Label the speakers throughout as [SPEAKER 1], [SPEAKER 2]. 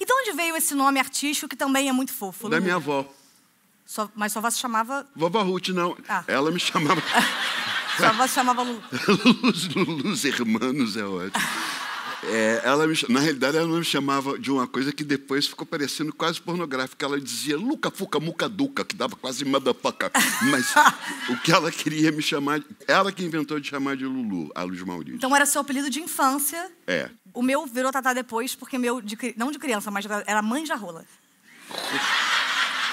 [SPEAKER 1] E de onde veio esse nome artístico que também é muito fofo?
[SPEAKER 2] Da
[SPEAKER 1] Lulu?
[SPEAKER 2] minha avó.
[SPEAKER 1] Sua- mas sua avó se chamava.
[SPEAKER 2] Vovó Ruth, não.
[SPEAKER 1] Ah.
[SPEAKER 2] Ela me chamava.
[SPEAKER 1] Sua avó se chamava Lulu.
[SPEAKER 2] Luz, Luz Hermanos é ótimo. É, ela me, na realidade, ela me chamava de uma coisa que depois ficou parecendo quase pornográfica. Ela dizia Luca Fuca Muca Duca, que dava quase motherfucker. Mas o que ela queria me chamar. Ela que inventou de chamar de Lulu, a Luz Maurício.
[SPEAKER 1] Então era seu apelido de infância.
[SPEAKER 2] É.
[SPEAKER 1] O meu virou Tatá depois, porque meu, de não de criança, mas era manja rola.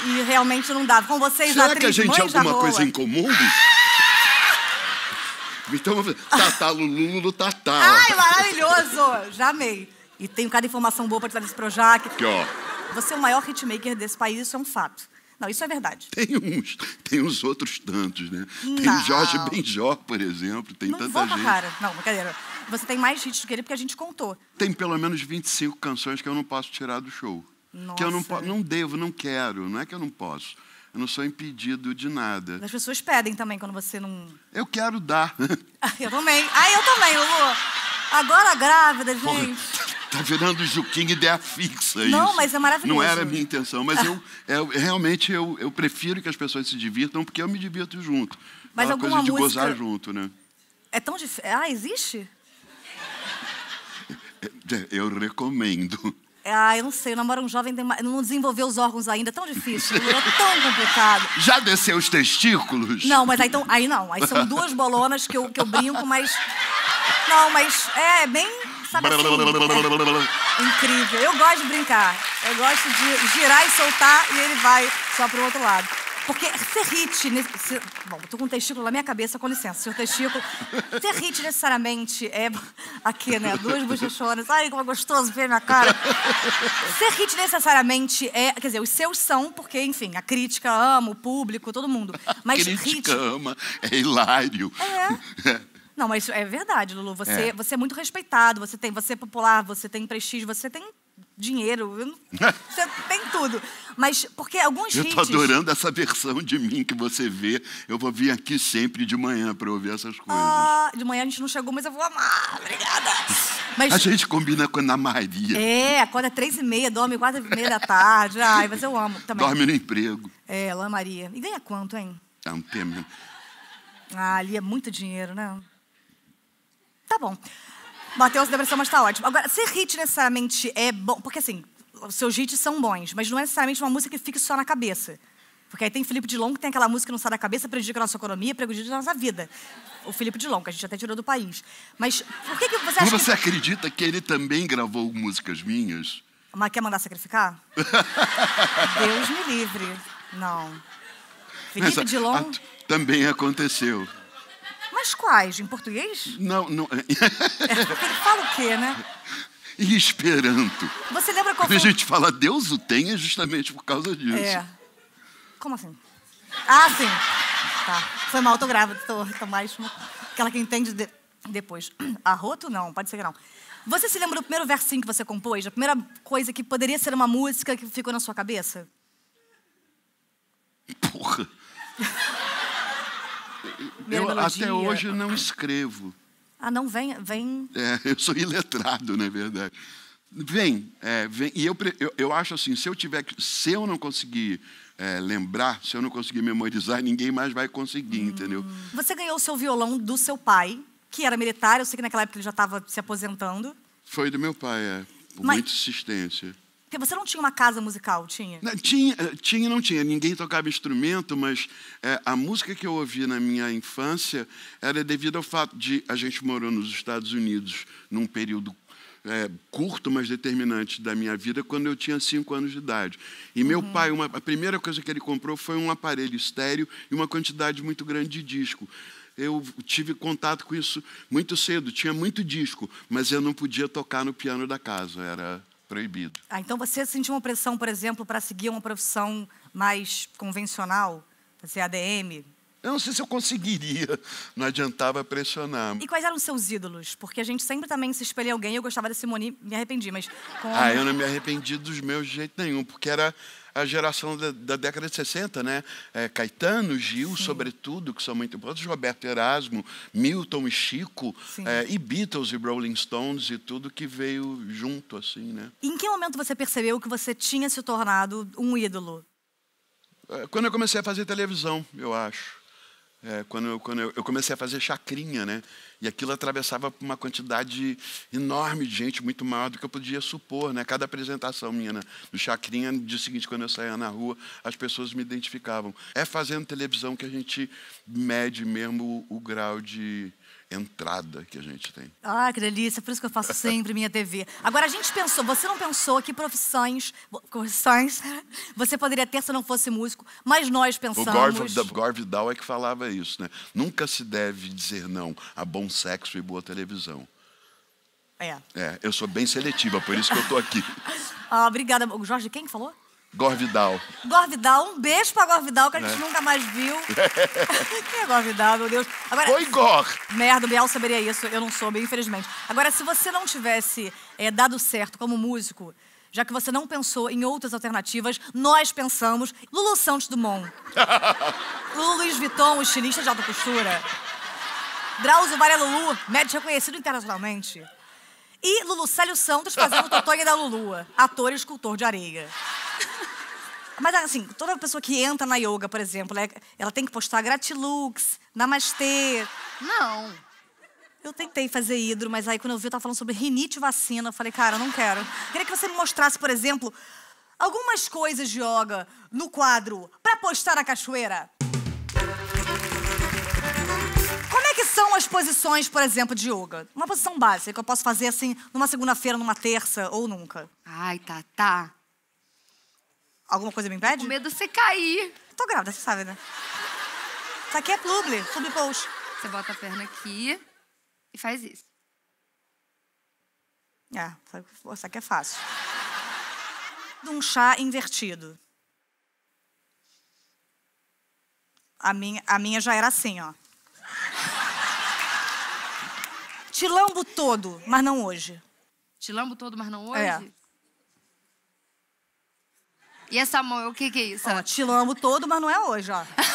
[SPEAKER 1] E realmente não dava. Com vocês,
[SPEAKER 2] Será
[SPEAKER 1] atriz
[SPEAKER 2] que a gente tem alguma
[SPEAKER 1] rola.
[SPEAKER 2] coisa em comum? Então, vamos ver. Tatá, Lulu, Lulu, Tatá.
[SPEAKER 1] Ai, maravilhoso! Já amei. E tenho cada informação boa pra te dar desse Projac.
[SPEAKER 2] Aqui, ó.
[SPEAKER 1] Você é o maior hitmaker desse país, isso é um fato. Não, isso é verdade.
[SPEAKER 2] Tem uns, tem uns outros tantos, né? Tem
[SPEAKER 1] Não.
[SPEAKER 2] Jorge Benjó, por exemplo, tem
[SPEAKER 1] não
[SPEAKER 2] tanta
[SPEAKER 1] vou
[SPEAKER 2] gente.
[SPEAKER 1] cara. Não, brincadeira. Você tem mais hits do que ele porque a gente contou.
[SPEAKER 2] Tem pelo menos 25 canções que eu não posso tirar do show. Que eu não,
[SPEAKER 1] Nossa.
[SPEAKER 2] não devo, não quero. Não é que eu não posso. Eu não sou impedido de nada.
[SPEAKER 1] As pessoas pedem também quando você não.
[SPEAKER 2] Eu quero dar.
[SPEAKER 1] Ah, Eu também. Ah, eu também, Lulu. Agora grávida, gente.
[SPEAKER 2] tá virando Juquinha ideia fixa isso.
[SPEAKER 1] Não, mas é maravilhoso.
[SPEAKER 2] Não era a minha intenção, mas eu, eu- realmente eu, eu prefiro que as pessoas se divirtam porque eu me divirto junto.
[SPEAKER 1] Mas
[SPEAKER 2] é uma coisa de
[SPEAKER 1] música-
[SPEAKER 2] gozar junto, né?
[SPEAKER 1] É tão difícil. Ah, existe?
[SPEAKER 2] É, Eu recomendo.
[SPEAKER 1] Ah, eu não sei. Eu namoro um jovem, não desenvolveu os órgãos ainda. É tão difícil. É tão complicado.
[SPEAKER 2] Já desceu os testículos?
[SPEAKER 1] Não, mas aí, então, aí não. Aí são duas bolonas que eu, que eu brinco, mas. Não, mas é bem. Sabe assim? é incrível. Eu gosto de brincar. Eu gosto de girar e soltar e ele vai só pro outro lado. Porque ser hit. se- bom, tô com um testículo na minha cabeça, com licença, seu testículo. Ser hit necessariamente é. Aqui, né? Duas bochechonas. Ai, como é gostoso ver minha cara. Ser hit necessariamente é. Quer dizer, os seus são, porque, enfim, a crítica ama, o público, todo mundo. Mas hit.
[SPEAKER 2] Crítica ama, é hilário.
[SPEAKER 1] É. Não, mas é verdade, Lulu. Você
[SPEAKER 2] É.
[SPEAKER 1] você é muito respeitado, você tem, você é popular, você tem prestígio, você tem dinheiro, eu não- você tem tudo. Mas porque alguns
[SPEAKER 2] Eu
[SPEAKER 1] hits.
[SPEAKER 2] tô adorando essa versão de mim que você vê. Eu vou vir aqui sempre de manhã para ouvir essas coisas.
[SPEAKER 1] Ah, de manhã a gente não chegou, mas eu vou amar. Obrigada. Mas
[SPEAKER 2] A gente combina com a Ana Maria.
[SPEAKER 1] é, acorda três e meia, dorme quatro e meia da tarde. Ai, mas eu amo também.
[SPEAKER 2] Dorme no emprego.
[SPEAKER 1] É, Lã Maria. E ganha quanto, hein?
[SPEAKER 2] É um tema.
[SPEAKER 1] Ah, ali é muito dinheiro, né? Tá bom. Matheus depressão, mas tá ótimo. Agora, ser hit necessariamente é bom. Porque assim, os seus hits são bons, mas não é necessariamente uma música que fique só na cabeça. Porque aí tem Felipe Dilon, que tem aquela música que não sai da cabeça, prejudica a nossa economia, prejudica a nossa vida. O Felipe Dilon, que a gente até tirou do país. Mas por que, que você acha
[SPEAKER 2] Mas você
[SPEAKER 1] que.
[SPEAKER 2] acredita que ele também gravou músicas minhas?
[SPEAKER 1] Mas quer mandar sacrificar? Deus me livre. Não. Felipe
[SPEAKER 2] Essa-
[SPEAKER 1] Dilon.
[SPEAKER 2] a- também aconteceu.
[SPEAKER 1] Mas quais? Em português?
[SPEAKER 2] Não, não.
[SPEAKER 1] É, porque ele fala o quê, né?
[SPEAKER 2] e Esperanto.
[SPEAKER 1] Você lembra qual
[SPEAKER 2] Quando
[SPEAKER 1] foi
[SPEAKER 2] a gente fala Deus o tem, é justamente por causa disso.
[SPEAKER 1] É. Como assim? Ah, sim. Tá. Foi mal, tô grávida, tô, tô mais. Aquela que entende de- depois. Arroto, não, pode ser que não. Você se lembra do primeiro versinho que você compôs? A primeira coisa que poderia ser uma música que ficou na sua cabeça?
[SPEAKER 2] Porra. Eu
[SPEAKER 1] melodia?
[SPEAKER 2] até hoje não escrevo.
[SPEAKER 1] Ah, não, vem, vem.
[SPEAKER 2] É, eu sou iletrado, na verdade. Vem, é, vem. E eu, eu, eu acho assim, se eu tiver se eu não conseguir é, lembrar, se eu não conseguir memorizar, ninguém mais vai conseguir, entendeu?
[SPEAKER 1] Você ganhou o seu violão do seu pai, que era militar. Eu sei que naquela época ele já estava se aposentando.
[SPEAKER 2] Foi do meu pai, é, por
[SPEAKER 1] Mas-
[SPEAKER 2] muita insistência.
[SPEAKER 1] Porque você não tinha uma casa musical, tinha?
[SPEAKER 2] Não, Tinha, eh, tinha não tinha. Ninguém tocava instrumento, mas eh, a música que eu ouvia na minha infância era devido ao fato de a gente morou nos Estados Unidos num período eh, curto, mas determinante da minha vida, quando eu tinha cinco anos de idade. E meu pai, uma, a primeira coisa que ele comprou foi um aparelho estéreo e uma quantidade muito grande de disco. Eu tive contato com isso muito cedo. Tinha muito disco, mas eu não podia tocar no piano da casa. Era proibido.
[SPEAKER 1] Ah, então você sentiu uma pressão, por exemplo, para seguir uma profissão mais convencional? Ser ADM?
[SPEAKER 2] Eu não sei se eu conseguiria. Não adiantava pressionar.
[SPEAKER 1] E quais eram os seus ídolos? Porque a gente sempre também se espelha em alguém. Eu gostava da Simone, me arrependi, mas...
[SPEAKER 2] Ah, eu não me arrependi dos meus de jeito nenhum, porque era a geração da, da década de 60, né? É, Caetano, Gil, Sim. sobretudo, que são muito importantes, Roberto Erasmo, Milton e Chico, é, e Beatles e Rolling Stones e tudo que veio junto, assim, né?
[SPEAKER 1] Em que momento você percebeu que você tinha se tornado um ídolo?
[SPEAKER 2] É, quando eu comecei a fazer televisão, eu acho. É, quando eu, quando eu, eu, comecei a fazer chacrinha, né? E aquilo atravessava uma quantidade enorme de gente, muito maior do que eu podia supor, né? Cada apresentação minha né? no chacrinha, no dia seguinte, quando eu saía na rua, as pessoas me identificavam. É fazendo televisão que a gente mede mesmo o, o grau de, entrada que a gente tem.
[SPEAKER 1] Ah, que delícia, por isso que eu faço sempre minha TV. Agora, a gente pensou, você não pensou que profissões, profissões você poderia ter se não fosse músico, mas nós pensamos...
[SPEAKER 2] O Gore, Vidal é que falava isso, né? Nunca se deve dizer não a bom sexo e boa televisão.
[SPEAKER 1] É.
[SPEAKER 2] É, eu sou bem seletiva, por isso que eu estou aqui.
[SPEAKER 1] ah, obrigada. O Jorge, quem falou?
[SPEAKER 2] Gorvidal.
[SPEAKER 1] Gorvidal, um beijo pra Gorvidal, que a gente é. nunca mais viu. Quem é Gorvidal, meu Deus?
[SPEAKER 2] Agora, Oi, Gor!
[SPEAKER 1] Merda, o Biel saberia isso, eu não soube, infelizmente. Agora, se você não tivesse é, dado certo como músico, já que você não pensou em outras alternativas, nós pensamos Lulu Santos Dumont. Lulu Luiz Vuitton, estilista de alta costura. Drauzio Varela Lulu, médico reconhecido internacionalmente. E Lulu Célio Santos fazendo Totonha da Lulu, ator e escultor de areia. Mas assim, toda pessoa que entra na yoga, por exemplo, ela tem que postar gratilux, namastê.
[SPEAKER 3] Não.
[SPEAKER 1] Eu tentei fazer hidro, mas aí quando eu vi, eu tava falando sobre rinite vacina. Eu falei, cara, eu não quero. Queria que você me mostrasse, por exemplo, algumas coisas de yoga no quadro pra postar na cachoeira. Como é que são as posições, por exemplo, de yoga? Uma posição básica que eu posso fazer assim numa segunda-feira, numa terça ou nunca.
[SPEAKER 3] Ai, tá, tá.
[SPEAKER 1] Alguma coisa me impede?
[SPEAKER 3] Com medo de você cair.
[SPEAKER 1] Tô grávida, você sabe, né? Isso aqui é publi, publi post.
[SPEAKER 3] Você bota a perna aqui e faz isso.
[SPEAKER 1] É, isso aqui é fácil. De um chá invertido. A minha, a minha já era assim, ó. Te lambo todo, mas não hoje.
[SPEAKER 3] Te lambo todo, mas não hoje?
[SPEAKER 1] É.
[SPEAKER 3] E essa mão, o que, que é isso?
[SPEAKER 1] Ó, te amo todo, mas não é hoje, ó.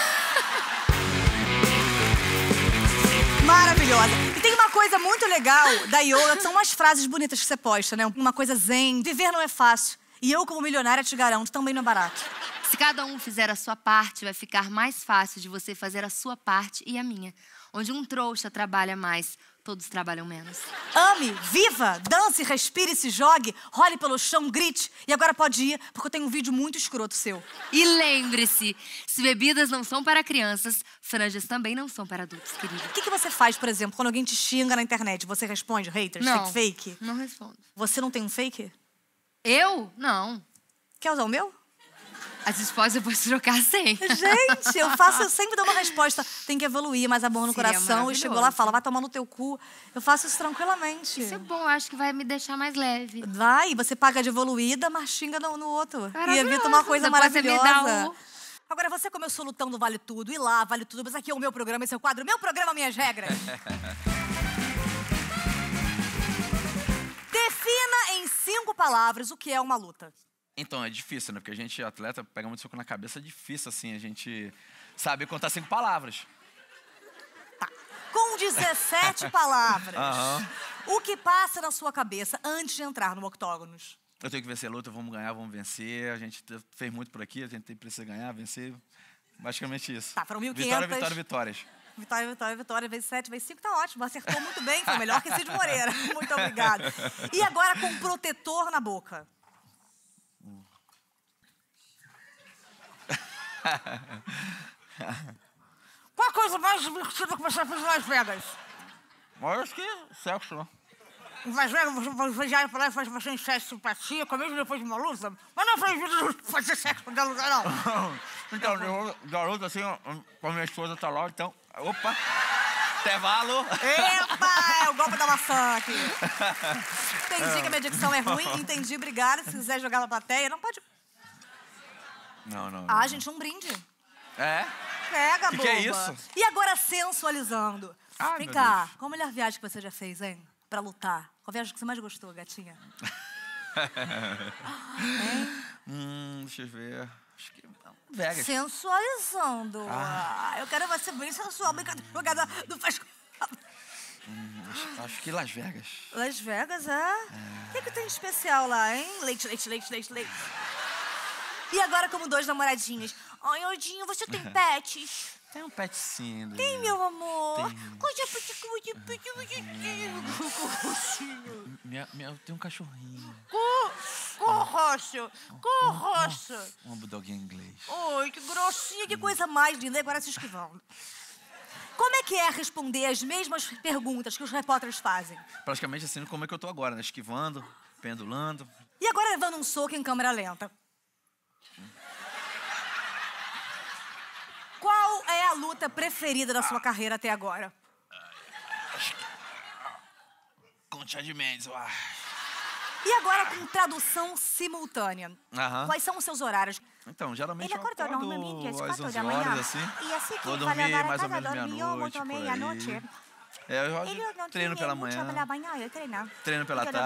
[SPEAKER 1] Maravilhosa. E tem uma coisa muito legal da yoga, que são umas frases bonitas que você posta, né? Uma coisa zen. Viver não é fácil. E eu, como milionária, te garanto, também não é barato.
[SPEAKER 3] Se cada um fizer a sua parte, vai ficar mais fácil de você fazer a sua parte e a minha. Onde um trouxa trabalha mais, todos trabalham menos.
[SPEAKER 1] Ame, viva, dance, respire, se jogue, role pelo chão, grite. E agora pode ir, porque eu tenho um vídeo muito escroto seu.
[SPEAKER 3] E lembre-se, se bebidas não são para crianças, franjas também não são para adultos, querida.
[SPEAKER 1] O que, que você faz, por exemplo, quando alguém te xinga na internet? Você responde haters,
[SPEAKER 3] não,
[SPEAKER 1] fake, fake?
[SPEAKER 3] Não respondo.
[SPEAKER 1] Você não tem um fake?
[SPEAKER 3] Eu? Não.
[SPEAKER 1] Quer usar o meu?
[SPEAKER 3] As esposas eu posso trocar sem.
[SPEAKER 1] Gente, eu faço, eu sempre dou uma resposta. Tem que evoluir, mais amor no Seria coração. E chegou lá e fala, vai tomar no teu cu. Eu faço isso tranquilamente.
[SPEAKER 3] Isso é bom, acho que vai me deixar mais leve.
[SPEAKER 1] Vai, você paga de evoluída, mas xinga no, no outro. E evita uma coisa maravilhosa. O... Agora, você começou lutando Vale Tudo, e lá, Vale Tudo, mas aqui é o meu programa, esse é o quadro, meu programa, minhas regras. Defina em cinco palavras o que é uma luta.
[SPEAKER 4] Então, é difícil, né? Porque a gente, atleta, pega muito soco na cabeça, é difícil, assim, a gente saber contar cinco palavras.
[SPEAKER 1] Tá. Com 17 palavras,
[SPEAKER 4] uhum.
[SPEAKER 1] o que passa na sua cabeça antes de entrar no octógonos?
[SPEAKER 4] Eu tenho que vencer a luta, vamos ganhar, vamos vencer. A gente fez muito por aqui, a gente precisa ganhar, vencer. Basicamente isso.
[SPEAKER 1] Tá, foram 1.500.
[SPEAKER 4] Vitória, vitória, vitórias.
[SPEAKER 1] Vitória, vitória, vitória, vezes 7, vezes 5, tá ótimo. Acertou muito bem, foi melhor que Cid Moreira. Muito obrigada. E agora com protetor na boca. Qual a coisa mais divertida que você fez em Las Vegas?
[SPEAKER 4] Mas acho que sexo, né?
[SPEAKER 1] Em Las Vegas, você já para lá e faz bastante sexo simpatia, mesmo depois de uma luta? Mas não foi de fazer sexo com lugar, não.
[SPEAKER 4] então, eu, garoto, assim, com a minha esposa tá lá, então... Opa! Intervalo.
[SPEAKER 1] Epa! É o golpe da maçã aqui. Entendi que a minha dicção é ruim, entendi, obrigada. Se quiser jogar na plateia, não pode
[SPEAKER 4] não, não.
[SPEAKER 1] Ah, gente, um brinde.
[SPEAKER 4] É?
[SPEAKER 1] pega,
[SPEAKER 4] Que
[SPEAKER 1] boba.
[SPEAKER 4] que é isso?
[SPEAKER 1] E agora sensualizando.
[SPEAKER 4] Ai,
[SPEAKER 1] Vem cá,
[SPEAKER 4] Deus.
[SPEAKER 1] qual a melhor viagem que você já fez, hein? Pra lutar? Qual a viagem que você mais gostou, gatinha? hein?
[SPEAKER 4] Hum, deixa eu ver. Acho que. Vegas.
[SPEAKER 1] Sensualizando. Ah, eu quero você bem sensual, bem jogada do faz.
[SPEAKER 4] Acho, acho que Las Vegas.
[SPEAKER 1] Las Vegas, é? O que, que tem de especial lá, hein? Leite, leite, leite, leite, leite. E agora, como dois namoradinhos. Ai, Odinho, você tem pets?
[SPEAKER 4] Tem um petzinho.
[SPEAKER 1] Tem, meu amor.
[SPEAKER 4] Tem.
[SPEAKER 1] Coisa petit, petit, petit,
[SPEAKER 4] Minha, minha, eu tenho um cachorrinho.
[SPEAKER 1] Corroço, corroço.
[SPEAKER 4] Uma bulldoguinha inglês.
[SPEAKER 1] Oi, que grossinha, que coisa mais linda. Agora se esquivando. Como é que é responder as mesmas perguntas que os repórteres fazem?
[SPEAKER 4] Praticamente assim como é que eu tô agora, né? Esquivando, pendulando.
[SPEAKER 1] E agora levando um soco em câmera lenta. Qual é a luta preferida da sua carreira até agora?
[SPEAKER 4] Com o Chad Mendes, eu acho.
[SPEAKER 1] E agora com tradução simultânea.
[SPEAKER 4] Aham.
[SPEAKER 1] Quais são os seus horários?
[SPEAKER 4] Então, geralmente
[SPEAKER 1] Ele
[SPEAKER 4] eu
[SPEAKER 1] acordou
[SPEAKER 4] acordo
[SPEAKER 1] normalmente às
[SPEAKER 4] às
[SPEAKER 1] quatro
[SPEAKER 4] 11
[SPEAKER 1] da manhã.
[SPEAKER 4] horas, assim.
[SPEAKER 1] E assim que
[SPEAKER 4] Vou
[SPEAKER 1] ele
[SPEAKER 4] dormir
[SPEAKER 1] vai levar a
[SPEAKER 4] mais ou
[SPEAKER 1] casa,
[SPEAKER 4] menos meia-noite,
[SPEAKER 1] meia-noite.
[SPEAKER 4] É, eu
[SPEAKER 1] Ele não
[SPEAKER 4] treino
[SPEAKER 1] tinha
[SPEAKER 4] pela
[SPEAKER 1] muito
[SPEAKER 4] manhã,
[SPEAKER 1] pela manhã, treina.
[SPEAKER 4] treino pela tarde,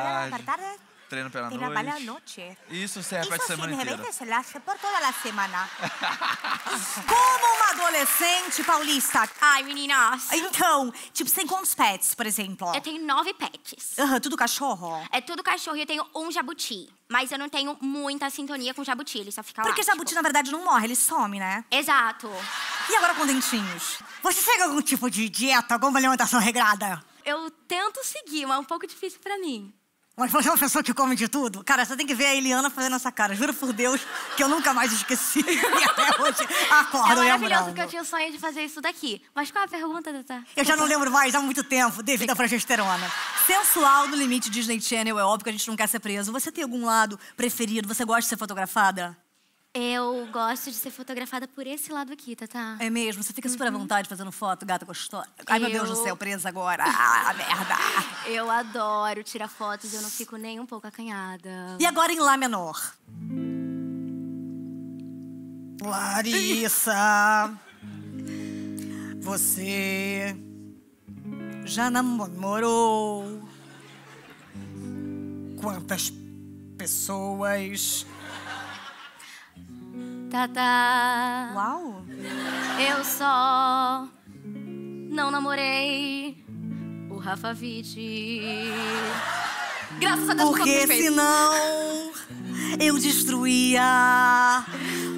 [SPEAKER 1] pela tarde,
[SPEAKER 4] treino pela
[SPEAKER 1] ele trabalha à
[SPEAKER 4] noite.
[SPEAKER 1] noite.
[SPEAKER 4] Isso se repete a
[SPEAKER 1] Isso
[SPEAKER 4] semana
[SPEAKER 1] sim,
[SPEAKER 4] inteira.
[SPEAKER 1] repente se lasca por toda a semana. Como uma adolescente paulista.
[SPEAKER 5] Ai, meninas.
[SPEAKER 1] Então, tipo, você tem quantos pets, por exemplo?
[SPEAKER 5] Eu tenho nove pets.
[SPEAKER 1] Aham, tudo cachorro?
[SPEAKER 5] É tudo cachorro e eu tenho um jabuti. Mas eu não tenho muita sintonia com jabuti, ele só fica lá.
[SPEAKER 1] Porque jabuti, na verdade, não morre, ele some, né?
[SPEAKER 5] tipo. Exato.
[SPEAKER 1] E agora com dentinhos? Você segue algum tipo de dieta, alguma alimentação regrada?
[SPEAKER 5] Eu tento seguir, mas é um pouco difícil pra mim.
[SPEAKER 1] Mas você é uma pessoa que come de tudo? Cara, você tem que ver a Eliana fazendo essa cara. Juro por Deus que eu nunca mais esqueci. E até hoje acordo
[SPEAKER 5] é maravilhoso que eu tinha o sonho de fazer isso daqui. Mas qual é a pergunta, Tata?
[SPEAKER 1] Eu já não lembro mais há muito tempo, devido à progesterona. Sensual no limite Disney Channel, é óbvio que a gente não quer ser preso. Você tem algum lado preferido? Você gosta de ser fotografada?
[SPEAKER 5] Eu gosto de ser fotografada por esse lado aqui, Tata.
[SPEAKER 1] É mesmo? Você fica super à vontade fazendo foto, gata gostosa. Ai, meu Deus do
[SPEAKER 5] Eu-
[SPEAKER 1] céu, presa agora. Ah, merda.
[SPEAKER 5] Eu adoro tirar fotos, eu não fico nem um pouco acanhada.
[SPEAKER 1] E agora em Lá menor. Larissa, você já namorou quantas pessoas?
[SPEAKER 5] Tata.
[SPEAKER 1] Uau!
[SPEAKER 5] Eu só não namorei o Rafa Witt. Graças a Deus por
[SPEAKER 1] Porque senão eu destruía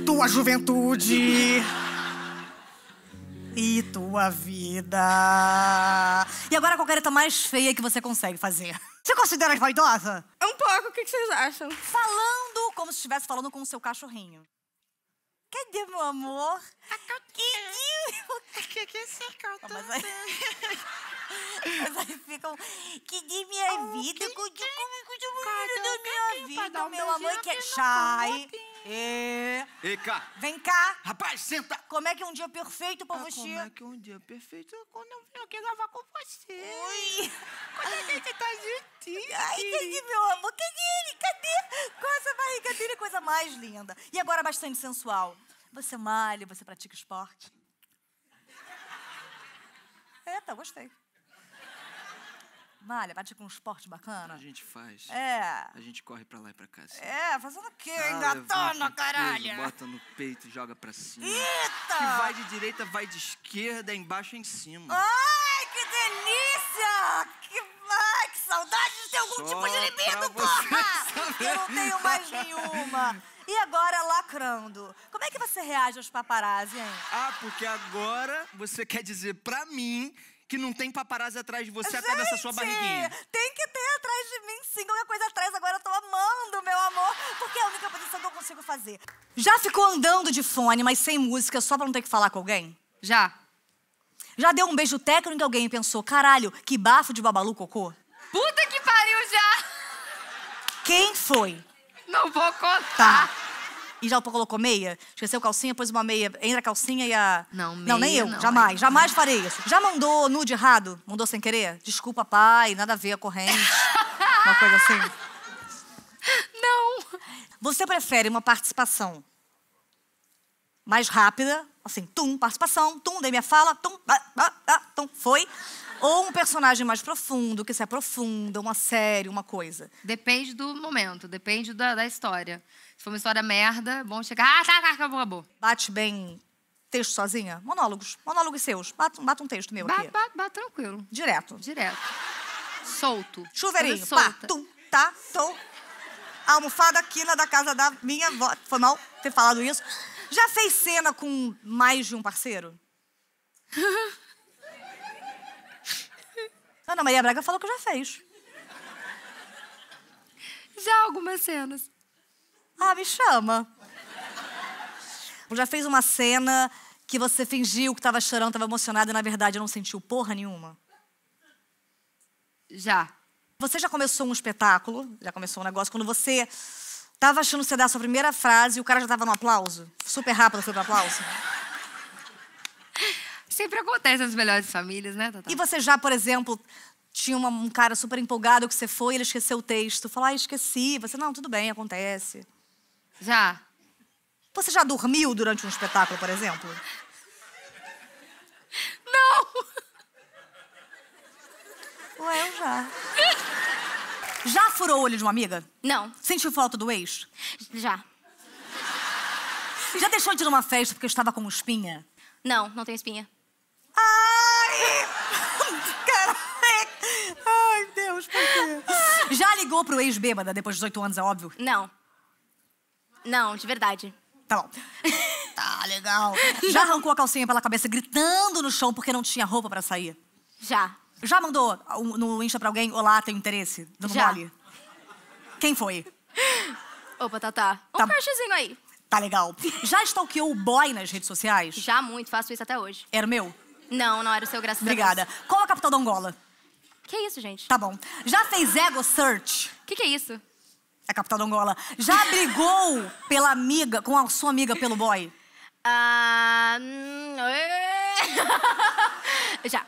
[SPEAKER 1] tua juventude e tua vida. E agora qual careta mais feia que você consegue fazer? Você considera vaidosa?
[SPEAKER 5] Um pouco, o que que vocês acham?
[SPEAKER 1] Falando como se estivesse falando com o seu cachorrinho. Cadê meu amor? Cadê? Que que é aí ficam. Cadê minha vida? Cadê da minha vida, meu amor? Que é Shai. É.
[SPEAKER 6] Ei, cá.
[SPEAKER 1] Vem cá.
[SPEAKER 6] Rapaz, senta.
[SPEAKER 1] Como é que é um dia perfeito pra você?
[SPEAKER 6] Como é que um dia perfeito é quando eu venho aqui gravar com você?
[SPEAKER 1] Ui.
[SPEAKER 6] Quando a gente tá juntinho.
[SPEAKER 1] Ai, cadê meu amor? Cadê ele? Cadê? Com essa barriga dele, coisa mais linda. E agora bastante sensual. Você malha, você pratica esporte? Eita, gostei. Malha, pratica um esporte bacana?
[SPEAKER 6] A gente faz.
[SPEAKER 1] É.
[SPEAKER 6] A gente corre pra lá e pra cá. assim.
[SPEAKER 1] É, fazendo o quê?
[SPEAKER 6] Ah, levanta o
[SPEAKER 1] caralho.
[SPEAKER 6] peso, Bota no peito e joga pra cima.
[SPEAKER 1] Eita!
[SPEAKER 6] Que vai de direita, vai de esquerda, embaixo e em cima.
[SPEAKER 1] Ai, que delícia! Que, ai, que saudade de ter algum
[SPEAKER 6] Só
[SPEAKER 1] tipo de libido, porra! Eu não tenho mais nenhuma. E agora, lacrando. Como é que você reage aos paparazzi, hein?
[SPEAKER 6] Ah, porque agora você quer dizer pra mim que não tem paparazzi atrás de você atrás dessa sua
[SPEAKER 1] Gente,
[SPEAKER 6] barriguinha.
[SPEAKER 1] Tem que ter atrás de mim, sim. Qualquer coisa atrás agora eu tô amando, meu amor. Porque é a única posição que eu consigo fazer. Já ficou andando de fone, mas sem música, só pra não ter que falar com alguém?
[SPEAKER 3] Já.
[SPEAKER 1] Já deu um beijo técnico em alguém e pensou, caralho, que bafo de babalu cocô?
[SPEAKER 3] Puta que pariu já!
[SPEAKER 1] Quem foi?
[SPEAKER 3] Não vou contar.
[SPEAKER 1] Tá. E já colocou meia? Esqueceu calcinha, pôs uma meia entre a calcinha e a.
[SPEAKER 3] Não,
[SPEAKER 1] Não, nem
[SPEAKER 3] meia
[SPEAKER 1] eu.
[SPEAKER 3] não,
[SPEAKER 1] jamais. Jamais farei isso. Já mandou nude errado? Mandou sem querer? Desculpa, pai, nada a ver, a corrente. uma coisa assim.
[SPEAKER 3] Não.
[SPEAKER 1] Você prefere uma participação mais rápida, assim, tum, participação, tum, dei minha fala, tum, ah, ah, ah, tum, foi. Ou um personagem mais profundo, que se aprofunda, uma série, uma coisa.
[SPEAKER 3] Depende do momento, depende da, da história. Se for uma história merda, bom chegar. Ah, tá, tá, acabou, acabou.
[SPEAKER 1] Bate bem texto sozinha? Monólogos. Monólogos seus. Bata, bata um texto meu
[SPEAKER 3] Bate,
[SPEAKER 1] aqui.
[SPEAKER 3] bate, bate tranquilo.
[SPEAKER 1] Direto.
[SPEAKER 3] Direto. Solto.
[SPEAKER 1] Chuveirinho. Pá, tum, tá, tum. A almofada quina da casa da minha avó. Foi mal ter falado isso. Já fez cena com mais de um parceiro? Ana Maria Braga falou que já fez.
[SPEAKER 3] Já algumas cenas.
[SPEAKER 1] Ah, me chama. Já fez uma cena que você fingiu que tava chorando, tava emocionado e na verdade não sentiu porra nenhuma?
[SPEAKER 3] Já.
[SPEAKER 1] Você já começou um espetáculo, já começou um negócio, quando você tava achando que você dar a sua primeira frase e o cara já tava no aplauso? Super rápido foi pro aplauso?
[SPEAKER 3] Sempre acontece nas melhores famílias, né, Tata?
[SPEAKER 1] E você já, por exemplo, tinha uma- um cara super empolgado que você foi e ele esqueceu o texto. Falou, ah, esqueci. Você, não, tudo bem, acontece.
[SPEAKER 3] Já.
[SPEAKER 1] Você já dormiu durante um espetáculo, por exemplo?
[SPEAKER 3] Não!
[SPEAKER 1] Ué, eu já. Já furou o olho de uma amiga?
[SPEAKER 5] Não,
[SPEAKER 1] Sentiu falta do ex?
[SPEAKER 5] já.
[SPEAKER 1] Já deixou de ir numa festa porque estava com espinha?
[SPEAKER 5] Não, não tenho espinha.
[SPEAKER 1] Ai! Caraca! Ai, Deus, por quê? Já ligou pro ex bêbada depois dos 18 anos, é óbvio?
[SPEAKER 5] Não. Não, de verdade.
[SPEAKER 1] Tá bom. Tá, legal. Já arrancou a calcinha pela cabeça gritando no chão porque não tinha roupa pra sair?
[SPEAKER 5] Já.
[SPEAKER 1] Já mandou um- no Insta pra alguém, olá, tenho interesse? Dando
[SPEAKER 5] Já.
[SPEAKER 1] mole? Quem foi?
[SPEAKER 5] Opa, Tatá. Um
[SPEAKER 1] Tá.
[SPEAKER 5] crushzinho aí.
[SPEAKER 1] Tá legal. Já stalkeou o boy nas redes sociais?
[SPEAKER 5] Já muito, faço isso até hoje.
[SPEAKER 1] Era o meu?
[SPEAKER 5] Não, não era o seu, graças
[SPEAKER 1] Obrigada.
[SPEAKER 5] a Deus.
[SPEAKER 1] Qual a capital da Angola?
[SPEAKER 5] Que isso, gente?
[SPEAKER 1] Tá bom. Já fez ego search?
[SPEAKER 5] Que que é isso?
[SPEAKER 1] É a capital da Angola. Já brigou pela amiga, com a sua amiga pelo boy?
[SPEAKER 5] Ah... hum, é. já.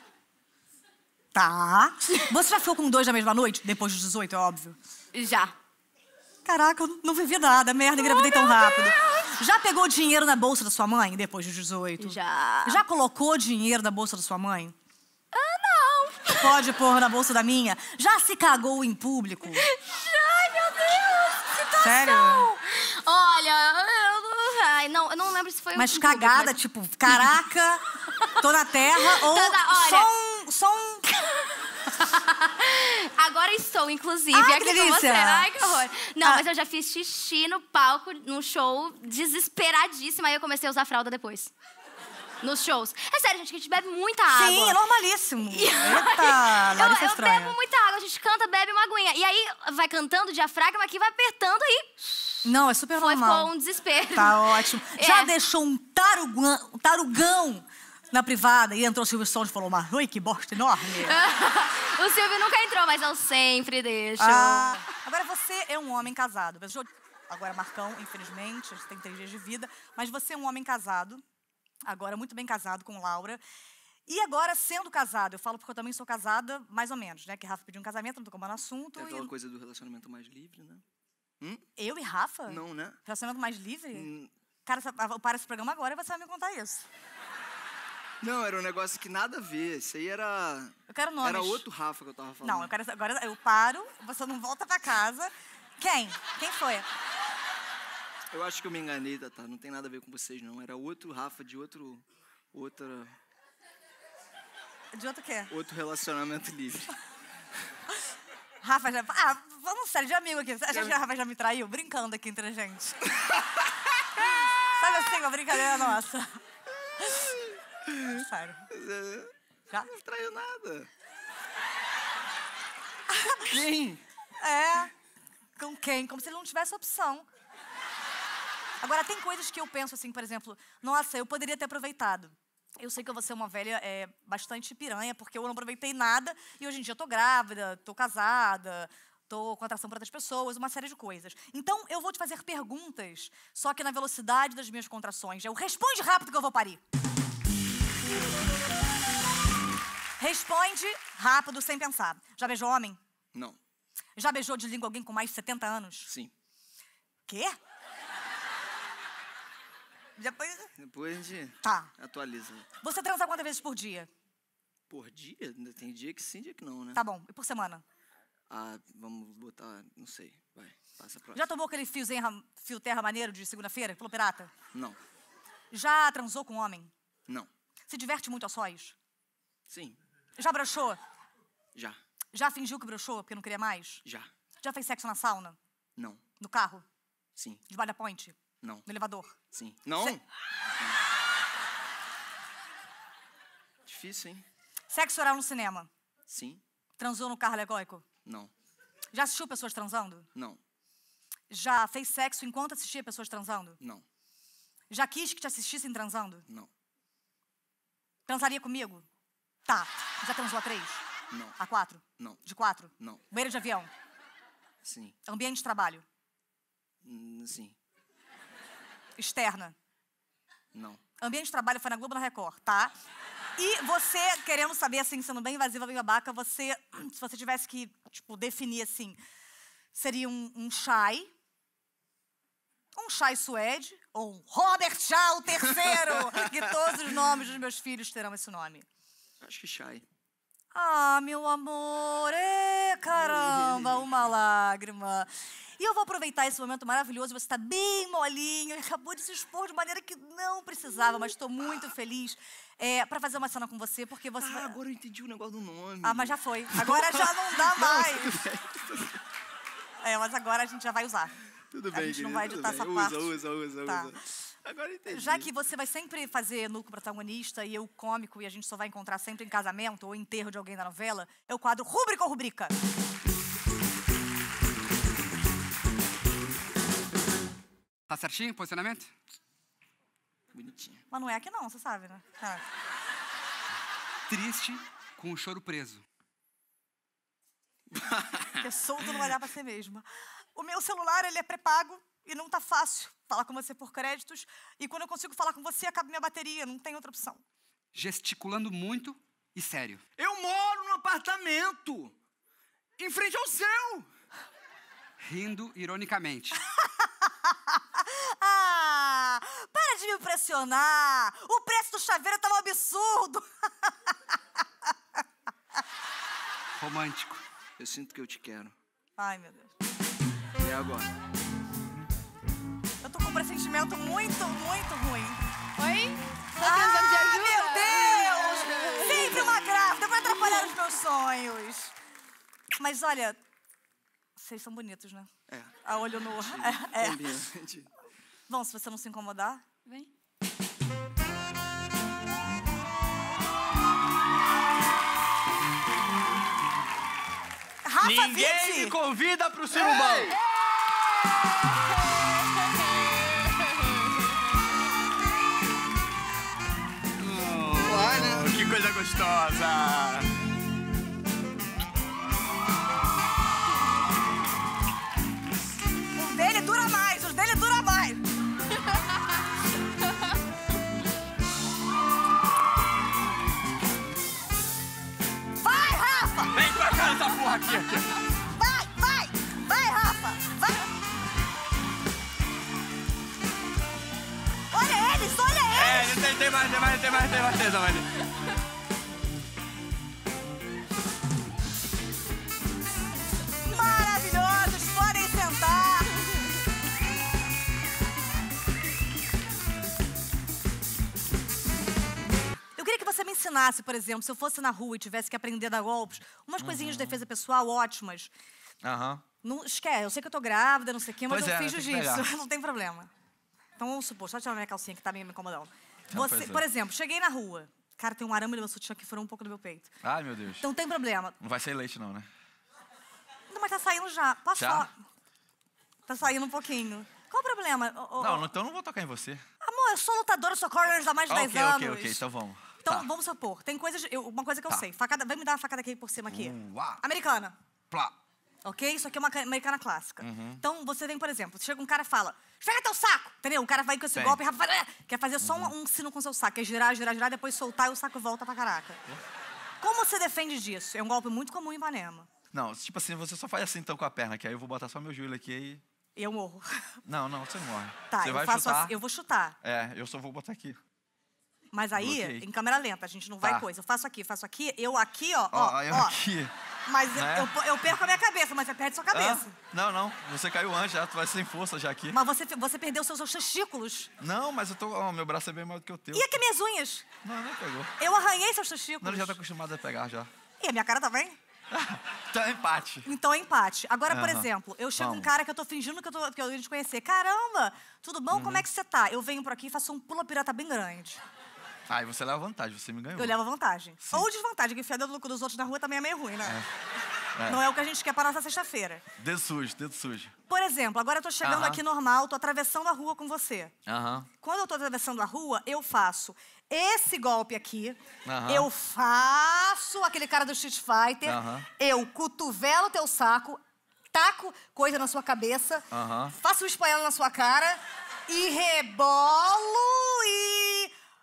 [SPEAKER 1] Tá. Você já ficou com dois na mesma noite? Depois dos 18, é óbvio.
[SPEAKER 5] Já.
[SPEAKER 1] Caraca, eu não vivi nada. Merda, engravidei tão rápido. Já pegou dinheiro na bolsa da sua mãe depois dos 18?
[SPEAKER 5] Já.
[SPEAKER 1] Já colocou dinheiro na bolsa da sua mãe?
[SPEAKER 5] Ah, não.
[SPEAKER 1] Pode pôr na bolsa da minha? Já se cagou em público?
[SPEAKER 5] Meu
[SPEAKER 1] Sério?
[SPEAKER 5] Olha, eu não, ai, não, eu não lembro se foi
[SPEAKER 1] Mas
[SPEAKER 5] público,
[SPEAKER 1] cagada,
[SPEAKER 5] mas-
[SPEAKER 1] tipo, caraca, tô na terra, ou
[SPEAKER 5] Tá, tá, olha.
[SPEAKER 1] só um... Só um...
[SPEAKER 5] Agora estou, inclusive,
[SPEAKER 1] Ai, que
[SPEAKER 5] aqui com
[SPEAKER 1] delícia.
[SPEAKER 5] você. Ai, que horror. Não,
[SPEAKER 1] Ah.
[SPEAKER 5] mas eu já fiz xixi no palco, num show, desesperadíssima. Aí eu comecei a usar fralda depois. Nos shows. É sério, gente, que a gente bebe muita água.
[SPEAKER 1] Sim, é normalíssimo. Eita, Larissa
[SPEAKER 5] eu, eu
[SPEAKER 1] estranha.
[SPEAKER 5] bebo muita água, a gente canta, bebe uma aguinha. E aí vai cantando o diafragma aqui, vai apertando aí.
[SPEAKER 1] Não, é super
[SPEAKER 5] Foi,
[SPEAKER 1] normal.
[SPEAKER 5] ficou um desespero.
[SPEAKER 1] Tá ótimo.
[SPEAKER 5] É.
[SPEAKER 1] Já deixou um tarugão, um tarugão na privada e entrou o Silvio Santos e falou, mas ui, que bosta enorme.
[SPEAKER 5] o Silvio nunca entrou, mas eu sempre deixo.
[SPEAKER 1] Ah, agora você é um homem casado. Agora, Marcão, infelizmente, você tem três dias de vida, mas você é um homem casado, agora muito bem casado com Laura. E agora, sendo casado, eu falo porque eu também sou casada, mais ou menos, né? Que Rafa pediu um casamento, não tô comendo assunto.
[SPEAKER 6] É aquela
[SPEAKER 1] e
[SPEAKER 6] coisa do relacionamento mais livre, né?
[SPEAKER 1] Eu e Rafa?
[SPEAKER 6] Não, né?
[SPEAKER 1] Relacionamento mais livre?
[SPEAKER 6] Hum.
[SPEAKER 1] Cara, eu paro esse programa agora e você vai me contar isso.
[SPEAKER 6] Não, era um negócio que nada a ver. Isso aí era.
[SPEAKER 1] Eu quero nomes.
[SPEAKER 6] Era outro Rafa que eu tava falando.
[SPEAKER 1] Não, eu quero agora eu paro, você não volta pra casa. Quem? Quem foi?
[SPEAKER 6] Eu acho que eu me enganei, Tata. Não tem nada a ver com vocês, não. Era outro Rafa de outro. Outra,
[SPEAKER 1] De outro quê?
[SPEAKER 6] outro relacionamento livre.
[SPEAKER 1] Rafa já. Ah, vamos sério, de amigo aqui. Você acha que a Rafa já me traiu? Brincando aqui entre a gente. Sabe assim, uma brincadeira nossa. Sério. Já?
[SPEAKER 6] Não traiu nada. Quem?
[SPEAKER 1] É. Com quem? Como se ele não tivesse opção. Agora, tem coisas que eu penso assim, por exemplo, nossa, eu poderia ter aproveitado. Eu sei que eu vou ser uma velha é, bastante piranha, porque eu não aproveitei nada e hoje em dia eu tô grávida, tô casada, tô com atração por outras pessoas, uma série de coisas. Então, eu vou te fazer perguntas, só que na velocidade das minhas contrações. Eu responde rápido que eu vou parir. Responde rápido, sem pensar. Já beijou homem?
[SPEAKER 6] Não.
[SPEAKER 1] Já beijou de língua alguém com mais de 70 anos?
[SPEAKER 6] Sim.
[SPEAKER 1] Quê? Depois.
[SPEAKER 6] Depois a gente
[SPEAKER 1] Tá.
[SPEAKER 6] atualiza.
[SPEAKER 1] Você transa quantas vezes por dia?
[SPEAKER 6] Por dia? Tem dia que sim, dia que não, né?
[SPEAKER 1] Tá bom. E por semana?
[SPEAKER 6] Ah, vamos botar, não sei. Vai, passa a próxima.
[SPEAKER 1] Já tomou aquele fiozinho, ra- fio terra maneiro de segunda-feira? Pelo pirata?
[SPEAKER 6] Não,
[SPEAKER 1] Já transou com homem?
[SPEAKER 6] não.
[SPEAKER 1] Se diverte muito a sós?
[SPEAKER 6] Sim,
[SPEAKER 1] Já broxou?
[SPEAKER 6] já,
[SPEAKER 1] Já fingiu que broxou porque não queria mais?
[SPEAKER 6] já.
[SPEAKER 1] Já fez sexo na sauna?
[SPEAKER 6] Não,
[SPEAKER 1] No carro?
[SPEAKER 6] sim,
[SPEAKER 1] De balha point?
[SPEAKER 6] Não,
[SPEAKER 1] No elevador?
[SPEAKER 6] sim. Não?
[SPEAKER 1] Cê-
[SPEAKER 6] Difícil, hein?
[SPEAKER 1] Sexo oral no cinema?
[SPEAKER 6] Sim,
[SPEAKER 1] Transou no carro alegórico?
[SPEAKER 6] não,
[SPEAKER 1] Já assistiu pessoas transando?
[SPEAKER 6] não,
[SPEAKER 1] Já fez sexo enquanto assistia pessoas transando?
[SPEAKER 6] não,
[SPEAKER 1] Já quis que te assistissem transando?
[SPEAKER 6] não,
[SPEAKER 1] Transaria comigo? Tá. Já transou a três?
[SPEAKER 6] não,
[SPEAKER 1] A quatro?
[SPEAKER 6] não,
[SPEAKER 1] De quatro?
[SPEAKER 6] não.
[SPEAKER 1] Banheiro de avião?
[SPEAKER 6] Sim,
[SPEAKER 1] Ambiente de trabalho?
[SPEAKER 6] hum, sim,
[SPEAKER 1] Externa?
[SPEAKER 6] não.
[SPEAKER 1] Ambiente de trabalho foi na Globo na Record, tá? E você, querendo saber, assim, sendo bem invasiva, bem babaca, você, se você tivesse que, tipo, definir, assim, seria um, um chai, um chai suede, ou um Robert Shaw o terceiro, que todos os nomes dos meus filhos terão esse nome.
[SPEAKER 6] Acho que Shai.
[SPEAKER 1] Ah, meu amor, é, caramba, uma lágrima. E eu vou aproveitar esse momento maravilhoso, você está bem molinho, e acabou de se expor de maneira que não precisava, mas estou muito feliz é, para fazer uma cena com você, porque você
[SPEAKER 6] Ah,
[SPEAKER 1] vai...
[SPEAKER 6] agora eu entendi o negócio do nome.
[SPEAKER 1] Ah, mas já foi. Agora já não dá mais. É, mas agora a gente já vai usar.
[SPEAKER 6] Tudo
[SPEAKER 1] A
[SPEAKER 6] bem,
[SPEAKER 1] gente não vai editar essa
[SPEAKER 6] usa,
[SPEAKER 1] parte.
[SPEAKER 6] Usa, usa,
[SPEAKER 1] Tá.
[SPEAKER 6] usa. Agora entendi.
[SPEAKER 1] Já que você vai sempre fazer núcleo protagonista e eu cômico e a gente só vai encontrar sempre em casamento ou enterro de alguém da novela, é o quadro Rúbrica ou Rubrica.
[SPEAKER 7] Tá certinho o posicionamento?
[SPEAKER 6] Bonitinho.
[SPEAKER 1] Mas não é aqui não, você sabe, né? Tá.
[SPEAKER 7] Triste com o choro preso.
[SPEAKER 1] Porque solto não vai dar pra ser mesma. O meu celular, ele é pré-pago e não tá fácil falar com você por créditos. E quando eu consigo falar com você, acaba minha bateria, não tem outra opção.
[SPEAKER 7] Gesticulando muito e sério.
[SPEAKER 6] Eu moro num apartamento. Em frente ao seu.
[SPEAKER 7] Rindo ironicamente.
[SPEAKER 1] Ah, para de me pressionar! O preço do chaveiro tá um absurdo!
[SPEAKER 7] Romântico.
[SPEAKER 6] Eu sinto que eu te quero.
[SPEAKER 1] Ai, meu Deus.
[SPEAKER 6] E agora?
[SPEAKER 1] Eu tô com um pressentimento muito, muito ruim.
[SPEAKER 5] Oi? Tô
[SPEAKER 1] Ah,
[SPEAKER 5] precisando de ajuda?
[SPEAKER 1] meu Deus! Sempre uma grávida pra atrapalhar os meus sonhos. Mas olha, vocês são bonitos, né?
[SPEAKER 6] É.
[SPEAKER 1] A olho nu. É, é. Bom, se você não se incomodar.
[SPEAKER 5] Vem.
[SPEAKER 1] Rafa
[SPEAKER 4] Ninguém
[SPEAKER 1] Witt!
[SPEAKER 4] me convida pro surubão. Oh, que gostosa.
[SPEAKER 1] Os dele dura mais, os dele dura mais. Vai, Rafa!
[SPEAKER 4] Vem pra cá essa porra aqui, aqui.
[SPEAKER 1] Vai, vai! Vai, Rafa! Vai! Olha eles, olha
[SPEAKER 4] É,
[SPEAKER 1] eles!
[SPEAKER 4] tem, tem mais, tem mais, tem mais, tem mais tesão ali.
[SPEAKER 1] Ensinasse, por exemplo, se eu fosse na rua e tivesse que aprender a dar golpes, umas coisinhas de defesa pessoal ótimas.
[SPEAKER 4] Aham.
[SPEAKER 1] Não esquece, eu sei que eu tô grávida, não sei o quê, mas
[SPEAKER 4] Pois
[SPEAKER 1] eu
[SPEAKER 4] é,
[SPEAKER 1] fiz jiu-jitsu, não tem problema. Então vamos supor, só tirar minha calcinha que tá meio me incomodando.
[SPEAKER 4] Não,
[SPEAKER 1] Você,
[SPEAKER 4] é.
[SPEAKER 1] por exemplo, cheguei na rua. Cara, tem um arame no meu sutiã que furou um pouco do meu peito.
[SPEAKER 4] Ai, meu Deus.
[SPEAKER 1] Então tem problema.
[SPEAKER 4] Não vai ser leite, não, né?
[SPEAKER 1] Não, mas tá saindo já. Posso
[SPEAKER 4] Já?
[SPEAKER 1] falar? Tá saindo um pouquinho. Qual o problema? Ô, ô,
[SPEAKER 4] Não, então não vou tocar em você.
[SPEAKER 1] Amor, eu sou lutadora, eu sou corner há mais de
[SPEAKER 4] Ah,
[SPEAKER 1] 10
[SPEAKER 4] ok,
[SPEAKER 1] anos.
[SPEAKER 4] ok, ok, então vamos.
[SPEAKER 1] Então,
[SPEAKER 4] Tá.
[SPEAKER 1] vamos supor, tem coisas. eu- uma coisa que eu
[SPEAKER 4] Tá.
[SPEAKER 1] sei. Facada, vai me dar uma facada aqui por cima aqui.
[SPEAKER 4] Uau.
[SPEAKER 1] Americana.
[SPEAKER 7] Plá.
[SPEAKER 1] Ok? Isso aqui é uma ca- americana clássica.
[SPEAKER 4] Uhum.
[SPEAKER 1] Então, você vem, por exemplo, chega um cara e fala, esfrega teu saco! Entendeu? O cara vai com esse
[SPEAKER 4] Sim.
[SPEAKER 1] golpe rápido, fala, "Ah!" quer fazer só
[SPEAKER 4] Uhum.
[SPEAKER 1] um, um sino com seu saco, quer girar, girar, girar, depois soltar e o saco volta pra caraca. Como você defende disso? É um golpe muito comum em Ipanema.
[SPEAKER 4] Não, tipo assim, você só faz assim então com a perna, que aí eu vou botar só meu joelho aqui e
[SPEAKER 1] Eu morro.
[SPEAKER 4] Não, não, você morre.
[SPEAKER 1] Tá,
[SPEAKER 4] você
[SPEAKER 1] eu
[SPEAKER 4] vai
[SPEAKER 1] faço
[SPEAKER 4] chutar.
[SPEAKER 1] assim, eu vou chutar.
[SPEAKER 4] É, eu só vou botar aqui.
[SPEAKER 1] Mas aí,
[SPEAKER 4] Bloqueei.
[SPEAKER 1] em câmera lenta, a gente não vai
[SPEAKER 4] Tá.
[SPEAKER 1] coisa. Eu faço aqui, faço aqui, eu aqui, ó,
[SPEAKER 4] Ó,
[SPEAKER 1] ó,
[SPEAKER 4] eu
[SPEAKER 1] ó.
[SPEAKER 4] aqui.
[SPEAKER 1] Mas
[SPEAKER 4] né?
[SPEAKER 1] eu, eu perco a minha cabeça, mas você perde sua cabeça.
[SPEAKER 4] Hã? Não, não. Você caiu antes, já. Tu vai sem força já aqui.
[SPEAKER 1] Mas você, você perdeu seus, seus testículos.
[SPEAKER 4] Não, mas eu tô. Ó, meu braço é bem maior do que o teu.
[SPEAKER 1] E aqui minhas unhas?
[SPEAKER 4] Não, nem pegou.
[SPEAKER 1] Eu arranhei seus testículos.
[SPEAKER 4] Não, ele já tá acostumado a pegar já.
[SPEAKER 1] E a minha cara também?
[SPEAKER 4] Então é empate.
[SPEAKER 1] Então é empate. Agora, por
[SPEAKER 4] Aham.
[SPEAKER 1] exemplo, eu chego um
[SPEAKER 4] Vamos.
[SPEAKER 1] cara que eu tô fingindo que eu, tô, que eu ia te conhecer. Caramba, tudo bom?
[SPEAKER 4] Uhum.
[SPEAKER 1] Como é que você tá? Eu venho por aqui e faço um pula pirata bem grande.
[SPEAKER 4] Aí você leva vantagem, você me ganhou.
[SPEAKER 1] Eu levo vantagem. Ou desvantagem, que enfiar dedo no cu dos outros na rua também é meio ruim, né?
[SPEAKER 4] É.
[SPEAKER 1] Não é o que a gente quer para nossa sexta-feira.
[SPEAKER 4] Dedo sujo, dedo sujo.
[SPEAKER 1] Por exemplo, agora eu tô chegando aqui normal, tô atravessando a rua com você.
[SPEAKER 4] Aham.
[SPEAKER 1] Quando eu tô atravessando a rua, eu faço esse golpe aqui, eu faço aquele cara do Street Fighter, eu cotovelo teu saco, taco coisa na sua cabeça, faço um espanhol na sua cara e rebolo e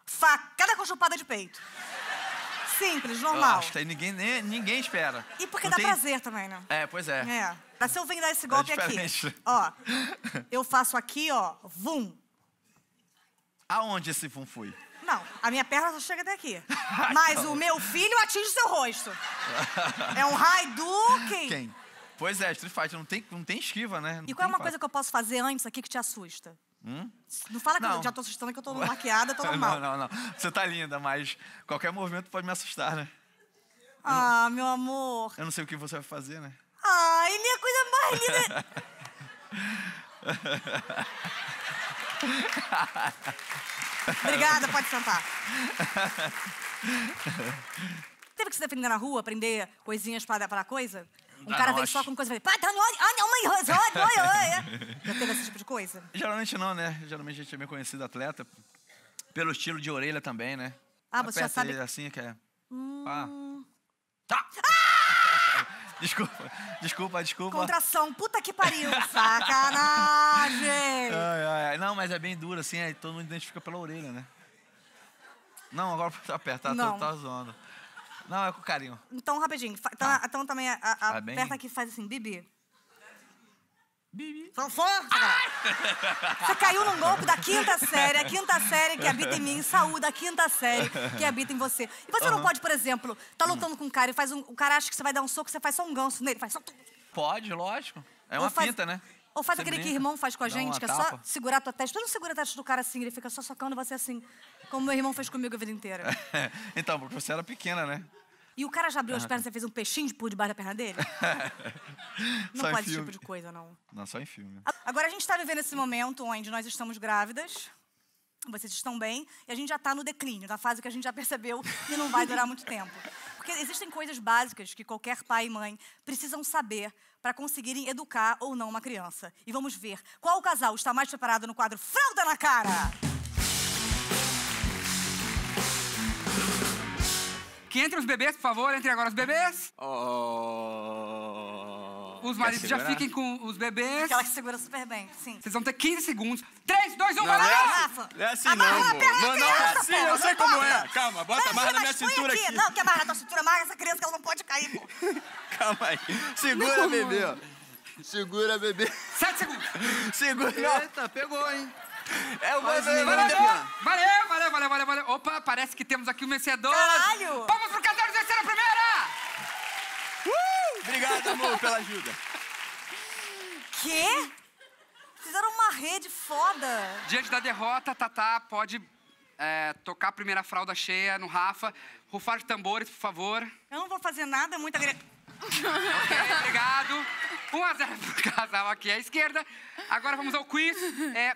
[SPEAKER 1] facada com chupada de peito. Simples, normal.
[SPEAKER 4] acho que aí ninguém, nem- ninguém espera.
[SPEAKER 1] E porque
[SPEAKER 4] Não
[SPEAKER 1] dá
[SPEAKER 4] tem-
[SPEAKER 1] prazer também, né?
[SPEAKER 4] É, pois é.
[SPEAKER 1] É. Pra se eu vem dar esse golpe aqui,
[SPEAKER 4] diferente.
[SPEAKER 1] ó, eu faço aqui, ó, vum.
[SPEAKER 4] Aonde esse fum foi?
[SPEAKER 1] Não, a minha perna só chega até aqui. Mas o meu filho atinge seu rosto. É um Hadouken.
[SPEAKER 4] Quem? Pois é, Street Fighter não tem, não tem esquiva, né?
[SPEAKER 1] E qual é uma coisa que eu posso fazer antes aqui que te assusta?
[SPEAKER 4] Hum?
[SPEAKER 1] Não fala que eu
[SPEAKER 4] Não.
[SPEAKER 1] já tô assustando, que eu tô maquiada, tô normal.
[SPEAKER 4] Não, não, não. Você tá linda, mas qualquer movimento pode me assustar, né?
[SPEAKER 1] Ah, meu amor.
[SPEAKER 4] Eu não sei o que você vai fazer, né?
[SPEAKER 1] Ai, ele é a coisa mais linda. Obrigada, pode sentar. Teve que se defender na rua, aprender coisinhas para, para coisa? Um
[SPEAKER 4] Ah,
[SPEAKER 1] cara veio
[SPEAKER 4] acho-
[SPEAKER 1] só com coisa e falei, "Pá, tá ah, mãe, olha, olha, olha, olha." Já teve esse tipo de coisa?
[SPEAKER 4] Geralmente não, né? Geralmente a gente é bem conhecido atleta. Pelo estilo de orelha também, né?
[SPEAKER 1] Ah, você já
[SPEAKER 4] Aperta
[SPEAKER 1] sabe-
[SPEAKER 4] ele assim que é. Pá. Tá! desculpa, desculpa, desculpa.
[SPEAKER 1] Contração, puta que pariu, sacanagem.
[SPEAKER 4] Ai, ai, ai. Não, mas é bem duro assim, aí todo mundo identifica pela orelha, né? Não, agora aperta, tá,
[SPEAKER 1] Não.
[SPEAKER 4] tá, tá zoando. Não, é com carinho.
[SPEAKER 1] Então, rapidinho, então, então também a, a,
[SPEAKER 4] Ah,
[SPEAKER 1] aperta aqui faz assim, Bibi.
[SPEAKER 4] Bibi.
[SPEAKER 1] Cara. Você caiu num golpe da quinta série, a quinta série que habita em mim, saúde, a quinta série que habita em você. E você não pode, por exemplo, tá lutando com um cara e faz um. O cara acha que você vai dar um soco, você faz só um ganso nele, faz só.
[SPEAKER 4] Pode, lógico. É uma
[SPEAKER 1] faz-
[SPEAKER 4] finta, né?
[SPEAKER 1] Ou faz
[SPEAKER 4] Você
[SPEAKER 1] aquele que
[SPEAKER 4] brinca,
[SPEAKER 1] irmão faz com a
[SPEAKER 4] dá
[SPEAKER 1] gente, que é só segurar a tua testa. Tu não segura a testa do cara assim, ele fica só socando você assim. Como meu irmão fez comigo a vida inteira.
[SPEAKER 4] então, porque você era pequena, né?
[SPEAKER 1] E o cara já abriu as pernas e fez um peixinho de por debaixo da perna dele? Não
[SPEAKER 4] Só
[SPEAKER 1] pode esse tipo de coisa, não.
[SPEAKER 4] Não, só em filme.
[SPEAKER 1] Agora a gente está vivendo esse momento onde nós estamos grávidas, vocês estão bem, e a gente já está no declínio, na fase que a gente já percebeu que não vai durar muito tempo. Porque existem coisas básicas que qualquer pai e mãe precisam saber para conseguirem educar ou não uma criança. E vamos ver qual casal está mais preparado no quadro Fralda na Cara!
[SPEAKER 7] Que entre os bebês, por favor, entre agora os bebês. Os maridos já fiquem com os bebês.
[SPEAKER 1] Aquela que segura super bem, sim.
[SPEAKER 7] Vocês vão ter 15 segundos. 3, 2, 1,
[SPEAKER 8] Não,
[SPEAKER 7] vai
[SPEAKER 8] não é
[SPEAKER 7] lá!
[SPEAKER 8] assim.
[SPEAKER 1] Rafa,
[SPEAKER 8] Não é assim não,
[SPEAKER 1] a
[SPEAKER 8] pô. Não, não é assim, eu
[SPEAKER 1] não
[SPEAKER 8] sei como é. Calma, bota,
[SPEAKER 1] Não,
[SPEAKER 8] amarra na minha cintura aqui.
[SPEAKER 1] Não, que amarra na tua cintura, amarra essa criança que ela não pode cair, pô.
[SPEAKER 8] Calma aí. Segura, bebê, ó. Segura, bebê.
[SPEAKER 7] 7 segundos.
[SPEAKER 8] Segura.
[SPEAKER 6] Eita, pegou, hein?
[SPEAKER 8] É o.
[SPEAKER 7] Valeu, valeu, valeu, valeu, valeu. Opa, parece que temos aqui um vencedor.
[SPEAKER 1] Caralho!
[SPEAKER 7] Vamos pro casal de vencer a primeira!
[SPEAKER 8] Obrigado, amor, pela ajuda.
[SPEAKER 1] Quê? Fizeram uma rede foda.
[SPEAKER 7] Diante da derrota, Tatá pode é, tocar a primeira fralda cheia no Rafa. Rufar de tambores, por favor.
[SPEAKER 1] Eu não vou fazer nada, muita agre...
[SPEAKER 7] Ok, obrigado. 1 a 0 pro casal aqui à esquerda. Agora vamos ao quiz. É,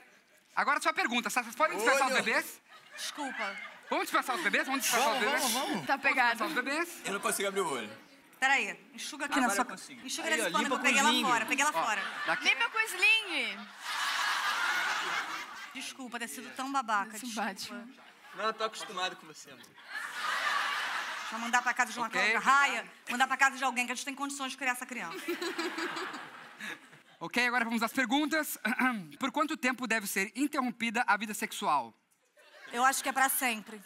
[SPEAKER 7] agora sua pergunta. Vocês podem dispersar os bebês?
[SPEAKER 1] Desculpa.
[SPEAKER 7] Vamos dispersar os bebês? Vamos dispersar os bebês?
[SPEAKER 8] Vamos, vamos.
[SPEAKER 3] Tá pegado.
[SPEAKER 7] Dispersar os bebês?
[SPEAKER 8] Eu não consigo abrir o olho.
[SPEAKER 1] Peraí, enxuga aqui
[SPEAKER 6] Agora
[SPEAKER 1] na sua...
[SPEAKER 6] eu consigo.
[SPEAKER 1] Enxuga
[SPEAKER 6] Aí,
[SPEAKER 1] nesse
[SPEAKER 6] ó,
[SPEAKER 1] pano que eu peguei lá fora. Peguei lá
[SPEAKER 7] Ó,
[SPEAKER 1] fora.
[SPEAKER 7] daqui.
[SPEAKER 3] Limpa com sling.
[SPEAKER 1] Desculpa ter sido tão babaca. Desculpa.
[SPEAKER 6] Não, eu tô acostumado com você, amor.
[SPEAKER 1] Deixa eu mandar pra casa de uma
[SPEAKER 7] Ok.
[SPEAKER 1] okay. raia, mandar pra casa de alguém que a gente tem condições de criar essa criança.
[SPEAKER 7] Ok, agora vamos às perguntas. Por quanto tempo deve ser interrompida a vida sexual?
[SPEAKER 1] Eu acho que é pra sempre.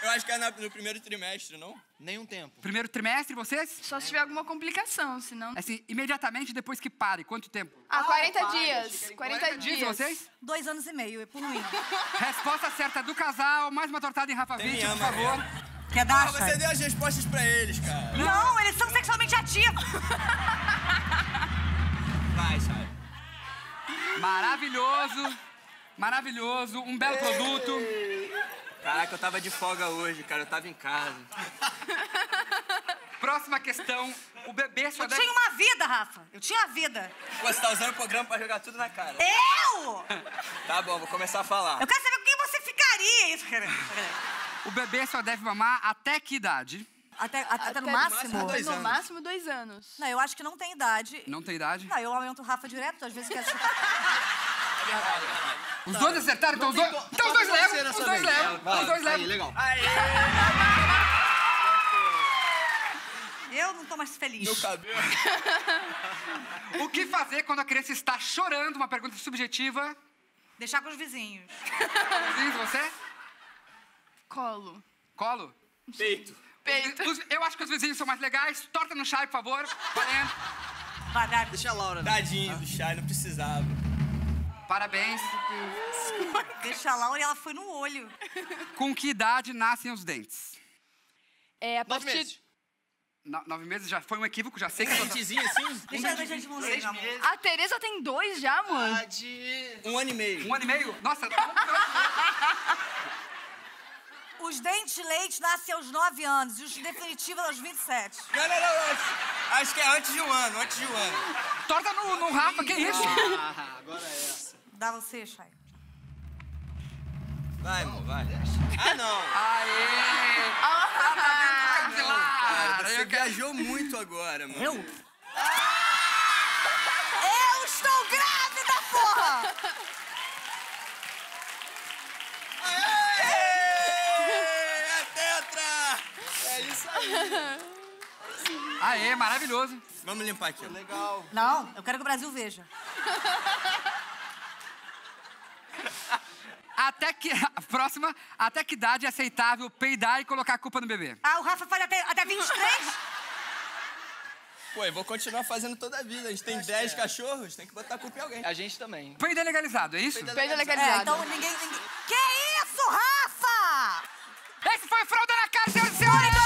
[SPEAKER 8] Eu acho que é no primeiro trimestre, não? Nenhum tempo.
[SPEAKER 7] Primeiro trimestre, vocês?
[SPEAKER 9] Só se tiver alguma complicação, senão...
[SPEAKER 7] Assim, imediatamente depois que pare. Quanto tempo?
[SPEAKER 9] Ah, 40 dias. 40
[SPEAKER 7] 40 dias,
[SPEAKER 9] dias.
[SPEAKER 7] vocês?
[SPEAKER 1] Dois anos e meio, por mim.
[SPEAKER 7] Resposta certa do casal. Mais uma tortada em Rafa
[SPEAKER 8] Tem
[SPEAKER 7] Witt, por favor.
[SPEAKER 1] Quer
[SPEAKER 8] Ah,
[SPEAKER 1] dar,
[SPEAKER 8] você
[SPEAKER 1] Chay?
[SPEAKER 8] deu as respostas pra eles, cara.
[SPEAKER 1] Não, eles são sexualmente ativos.
[SPEAKER 8] Vai, Chay.
[SPEAKER 7] Maravilhoso. Maravilhoso. Um belo produto.
[SPEAKER 8] Caraca, eu tava de folga hoje, cara. Eu tava em casa.
[SPEAKER 7] Próxima questão. O bebê só
[SPEAKER 1] Eu
[SPEAKER 7] deve...
[SPEAKER 1] tinha uma vida, Rafa. Eu tinha vida.
[SPEAKER 8] Pô, você tá usando o programa pra jogar tudo na cara.
[SPEAKER 1] Eu?
[SPEAKER 8] Tá bom, vou começar a falar.
[SPEAKER 1] Eu quero saber com quem você ficaria. Isso, cara.
[SPEAKER 7] O bebê só deve mamar até que idade?
[SPEAKER 1] Até, até,
[SPEAKER 9] Até
[SPEAKER 1] no máximo?
[SPEAKER 8] dois
[SPEAKER 9] no
[SPEAKER 8] anos.
[SPEAKER 9] máximo dois anos.
[SPEAKER 1] Não, eu acho que não tem idade.
[SPEAKER 7] Não tem idade?
[SPEAKER 1] Não, eu aumento o Rafa direto, às vezes quer ser...
[SPEAKER 7] Os dois acertaram, então os dois... Então os dois levam, os dois levam, os dois levam.
[SPEAKER 8] legal.
[SPEAKER 1] Eu não tô mais feliz.
[SPEAKER 8] Meu cabelo.
[SPEAKER 7] O que fazer quando a criança está chorando? Uma pergunta subjetiva.
[SPEAKER 1] Deixar com os vizinhos.
[SPEAKER 7] Diz você?
[SPEAKER 9] Colo.
[SPEAKER 7] Colo?
[SPEAKER 8] Peito.
[SPEAKER 9] Peito.
[SPEAKER 7] Os- eu acho que os vizinhos são mais legais. Torta no chai, por favor. Valendo.
[SPEAKER 1] Vai.
[SPEAKER 6] Deixa a Laura. né?
[SPEAKER 8] Tadinho do Chay, não precisava.
[SPEAKER 7] Parabéns.
[SPEAKER 1] Deixa a Laura e ela foi no olho.
[SPEAKER 7] Com que idade nascem os dentes?
[SPEAKER 9] É, a
[SPEAKER 8] Nove
[SPEAKER 9] partir...
[SPEAKER 8] meses.
[SPEAKER 7] No- nove meses já foi um equívoco, já sei que... tô-
[SPEAKER 8] Dentezinho assim?
[SPEAKER 1] Deixa, deixa eu meu amor.
[SPEAKER 9] A Tereza tem dois já, mano.
[SPEAKER 6] Ah, de...
[SPEAKER 8] Um ano e meio.
[SPEAKER 7] Um ano e meio? Nossa,
[SPEAKER 1] Os dentes de leite nascem aos 9 anos e os definitivos aos 27.
[SPEAKER 8] Não, não, não. Acho, acho que é antes de um ano, antes de um ano.
[SPEAKER 7] torta no, no Rafa, que isso?
[SPEAKER 6] Ah, agora é essa.
[SPEAKER 1] Dá você, Chay.
[SPEAKER 8] Vai, amor, vai. Ah, não.
[SPEAKER 7] Aê!
[SPEAKER 8] Cara,
[SPEAKER 7] Claro,
[SPEAKER 8] você
[SPEAKER 7] eu quero...
[SPEAKER 8] viajou muito agora, mano.
[SPEAKER 1] Eu? Eu estou grávida, porra!
[SPEAKER 8] Aê! É tetra! É isso aí.
[SPEAKER 7] Aê, maravilhoso.
[SPEAKER 8] Vamos limpar aqui.
[SPEAKER 6] Legal.
[SPEAKER 1] Não, eu quero que o Brasil veja.
[SPEAKER 7] Até que. Próxima. Até que idade é aceitável peidar e colocar a culpa no bebê?
[SPEAKER 1] Ah, o Rafa faz até, até 23?
[SPEAKER 8] Pô, eu vou continuar fazendo toda a vida. A gente tem 10 é. cachorros, tem que botar a culpa em alguém.
[SPEAKER 6] A gente também.
[SPEAKER 7] Peido é legalizado, é isso?
[SPEAKER 9] Peido
[SPEAKER 1] é
[SPEAKER 9] legalizado. legalizado.
[SPEAKER 1] É, então ninguém, ninguém... Que isso, Rafa? Esse foi Fralda na Cara, senhoras e senhores!